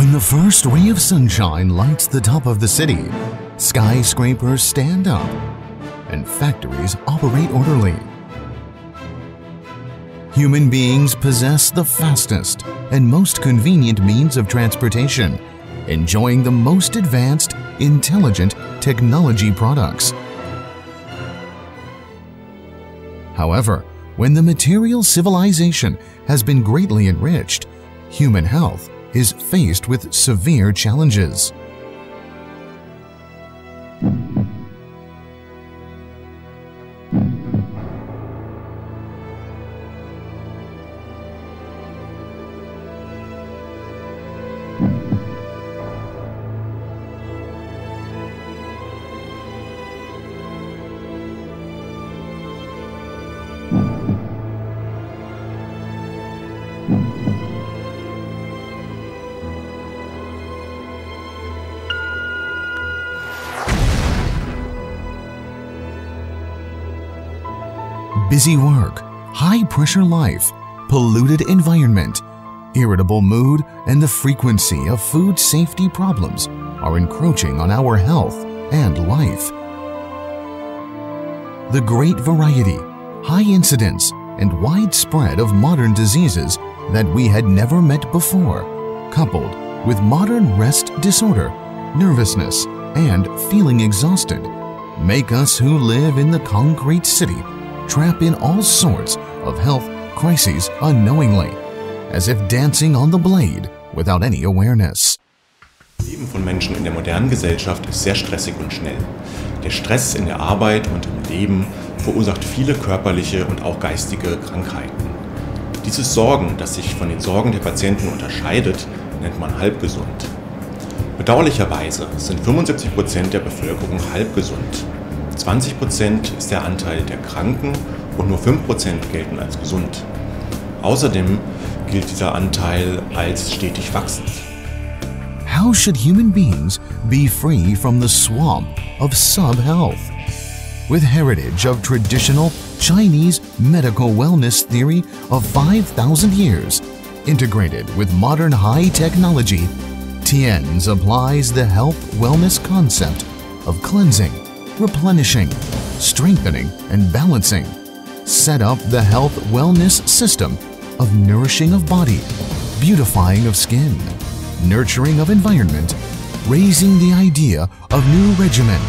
When the first ray of sunshine lights the top of the city, skyscrapers stand up and factories operate orderly. Human beings possess the fastest and most convenient means of transportation, enjoying the most advanced, intelligent technology products. However, when the material civilization has been greatly enriched, human health is faced with severe challenges. Busy work, high pressure life, polluted environment, irritable mood, and the frequency of food safety problems are encroaching on our health and life. The great variety, high incidence, and widespread of modern diseases that we had never met before, coupled with modern rest disorder, nervousness, and feeling exhausted, make us who live in the concrete city trap in all sorts of health crises unknowingly, as if dancing on the blade without any awareness. Das Leben von Menschen in der modernen Gesellschaft ist sehr stressig und schnell. Der Stress in der Arbeit und im Leben verursacht viele körperliche und auch geistige Krankheiten. Dieses Sorgen, das sich von den Sorgen der Patienten unterscheidet, nennt man halbgesund. Bedauerlicherweise sind 75 Prozent der Bevölkerung halbgesund. 20% Prozent ist der Anteil der Kranken und nur 5% Prozent gelten als gesund. Außerdem gilt dieser Anteil als stetig wachsend. How should human beings be free from the swamp of sub-health? With heritage of traditional Chinese medical wellness theory of 5,000 years, integrated with modern high technology, Tiens applies the health wellness concept of cleansing, replenishing, strengthening, and balancing. Set up the health wellness system of nourishing of body, beautifying of skin, nurturing of environment, raising the idea of new regimen,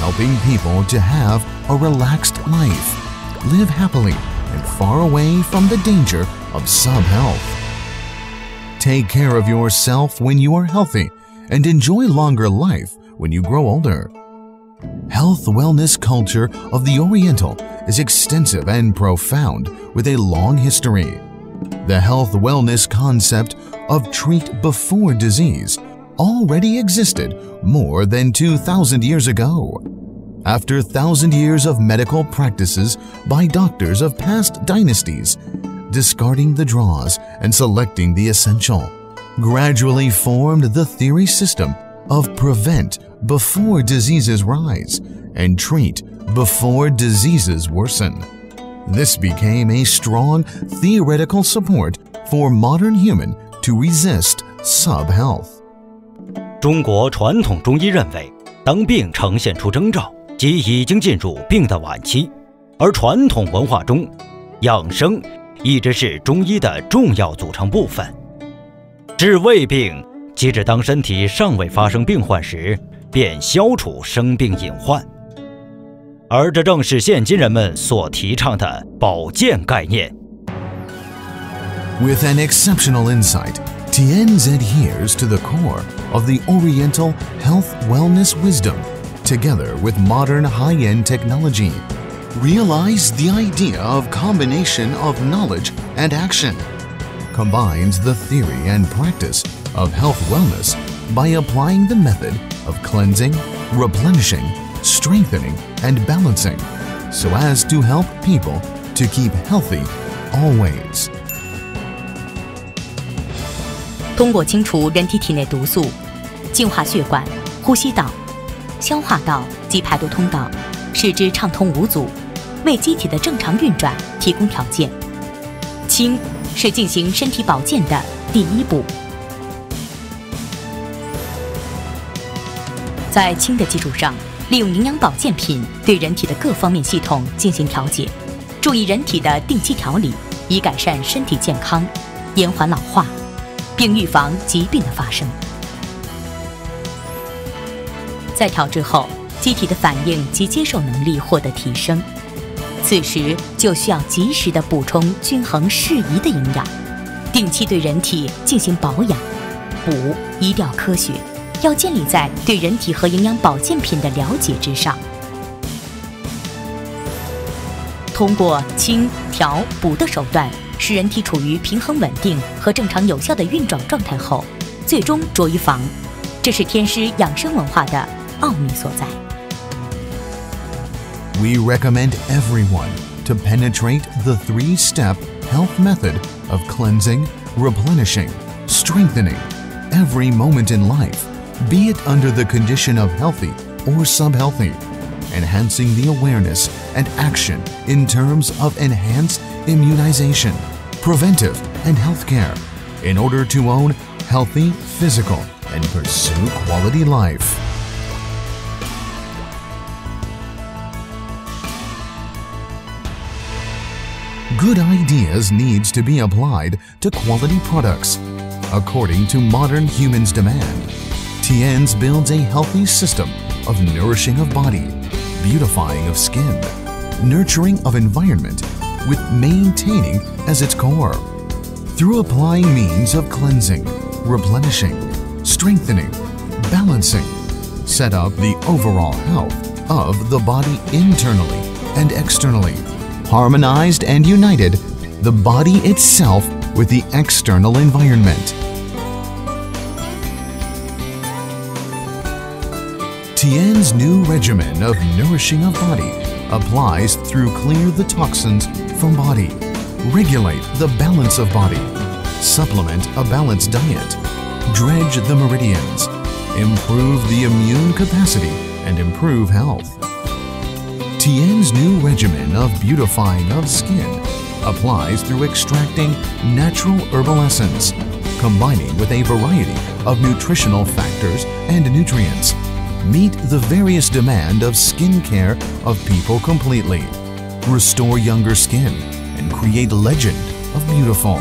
helping people to have a relaxed life, live happily and far away from the danger of sub-health. Take care of yourself when you are healthy and enjoy longer life when you grow older. Health wellness culture of the Oriental is extensive and profound with a long history. The health wellness concept of treat before disease already existed more than 2,000 years ago. After thousand years of medical practices by doctors of past dynasties, discarding the draws and selecting the essential, gradually formed the theory system of prevent before diseases rise and treat before diseases worsen. This became a strong theoretical support for modern human to resist sub-health. 中国传统中医认为，当病呈现出征兆，即已经进入病的晚期。而传统文化中，养生一直是中医的重要组成部分。治未病，即指当身体尚未发生病患时，便消除生病隐患。而这正是现今人们所提倡的保健概念。With an exceptional insight, Tiens adheres to the core of the Oriental health wellness wisdom, together with modern high-end technology. Realize the idea of combination of knowledge and action combines the theory and practice of health wellness by applying the method of cleansing, replenishing, strengthening, and balancing so as to help people to keep healthy always. 通过清除人体体内毒素，净化血管、呼吸道、消化道及排毒通道，使之畅通无阻，为机体的正常运转提供条件。清是进行身体保健的第一步。在轻的基础上，利用营养保健品对人体的各方面系统进行调节，注意人体的定期调理，以改善身体健康，延缓老化，并预防疾病的发生。在调制后，机体的反应及接受能力获得提升，此时就需要及时的补充均衡适宜的营养，定期对人体进行保养。补一定要科学。要建立在对人体和营养保健品的了解之上，通过清调补的手段，使人体处于平衡稳定和正常有效的运转状态后，最终着于防。这是天师养生文化的奥秘所在。We recommend everyone to penetrate the three-step health method of cleansing, replenishing, strengthening every moment in life. Be it under the condition of healthy or subhealthy, enhancing the awareness and action in terms of enhanced immunization, preventive, and healthcare in order to own healthy physical and pursue quality life. Good ideas needs to be applied to quality products according to modern humans' demand Tiens builds a healthy system of nourishing of body, beautifying of skin, nurturing of environment, with maintaining as its core. Through applying means of cleansing, replenishing, strengthening, balancing, set up the overall health of the body internally and externally, harmonized and united the body itself with the external environment Tiens new regimen of nourishing of body applies through clear the toxins from body, regulate the balance of body, supplement a balanced diet, dredge the meridians, improve the immune capacity, and improve health. Tiens new regimen of beautifying of skin applies through extracting natural herbal essence, combining with a variety of nutritional factors and nutrients meet the various demand of skincare of people completely, restore younger skin, and create legend of beautiful.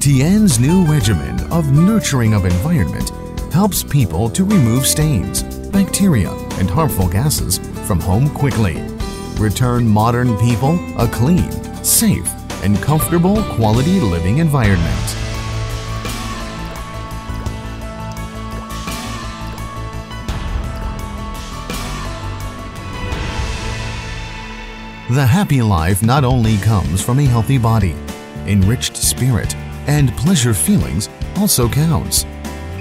Tiens new regimen of nurturing of environment helps people to remove stains, bacteria, and harmful gases from home quickly. Return modern people a clean, safe, and comfortable quality living environment. The happy life not only comes from a healthy body, enriched spirit, and pleasure feelings also counts.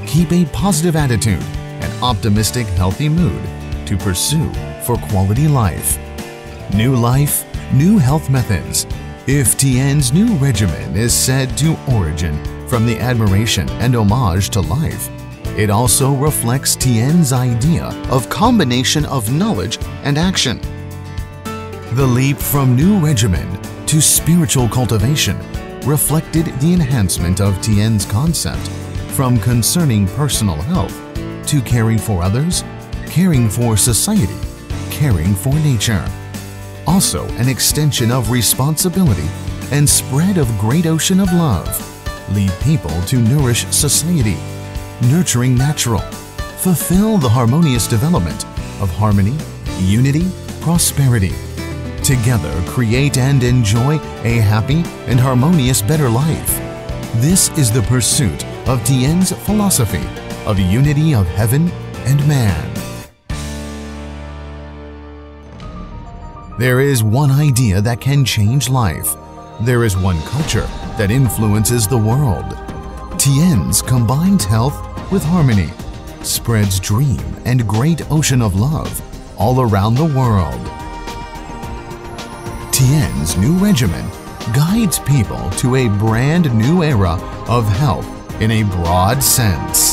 Keep a positive attitude and optimistic healthy mood to pursue for quality life. New life, new health methods. If Tiens new regimen is said to origin from the admiration and homage to life, it also reflects Tiens idea of combination of knowledge and action the leap from new regimen to spiritual cultivation reflected the enhancement of Tiens concept from concerning personal health to caring for others, caring for society, caring for nature. Also an extension of responsibility and spread of great ocean of love lead people to nourish society, nurturing natural, fulfill the harmonious development of harmony, unity, prosperity, Together, create and enjoy a happy and harmonious better life. This is the pursuit of Tiens philosophy of unity of heaven and man. There is one idea that can change life. There is one culture that influences the world. Tiens combines health with harmony, spreads dream and great ocean of love all around the world. Tiens new regimen guides people to a brand new era of health in a broad sense.